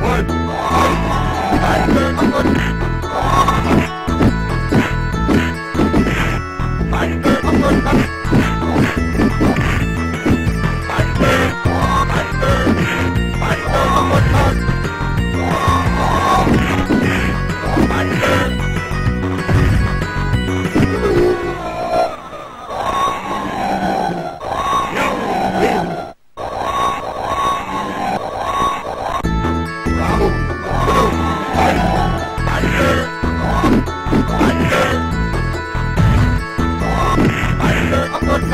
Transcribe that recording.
快走。No!